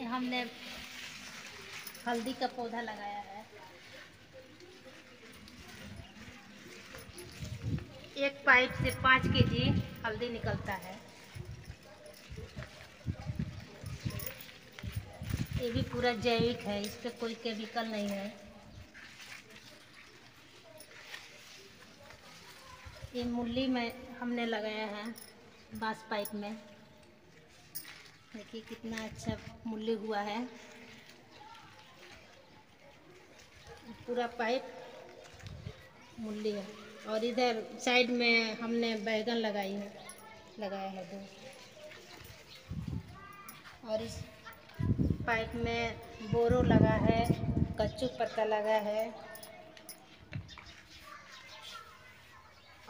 ये हमने हल्दी का पौधा लगाया है। एक पाइप से पाँच के जी हल्दी निकलता है। ये भी पूरा जैविक है, इस पर कोई केमिकल नहीं है। ये मूली में हमने लगाया है बाँस पाइप में। देखिए कितना अच्छा मूल्य हुआ है। पूरा पाइप मूल्य है। और इधर साइड में हमने बैगन लगाई है, लगाया है दो। और इस पाइप में बोरो लगा है, कच्चू पत्ता लगा है।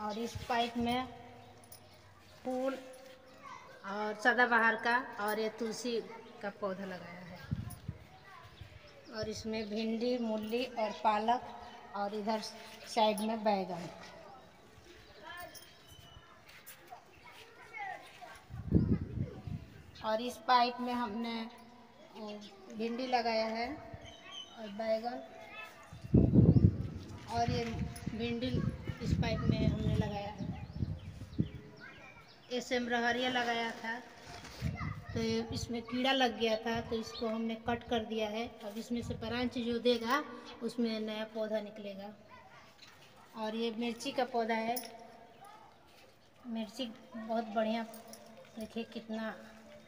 और इस पाइप में फूल और सदाबहार का और ये तुलसी का पौधा लगाया है। और इसमें भिंडी, मूली और पालक और इधर साइड में बैगन। और इस पाइप में हमने भिंडी लगाया है और बैगन। और ये भिंडी इस पाइप में हमने लगाया है। ऐसे हम रहरिया लगाया था। तो इसमें कीड़ा लग गया था तो इसको हमने कट कर दिया है। अब इसमें से ब्रांच जो देगा, उसमें नया पौधा निकलेगा। और ये मिर्ची का पौधा है। मिर्ची बहुत बढ़िया, देखिए कितना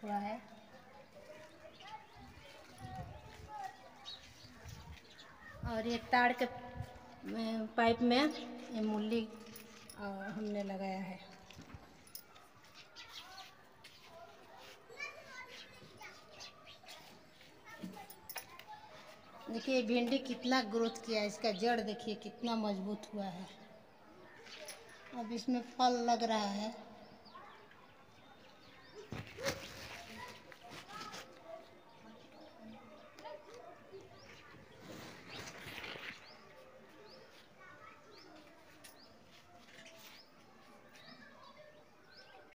हुआ है। और ये ताड़ के पाइप में ये मूली हमने लगाया है। देखिए भिंडी कितना ग्रोथ किया है, इसका जड़ देखिए कितना मज़बूत हुआ है। अब इसमें फल लग रहा है।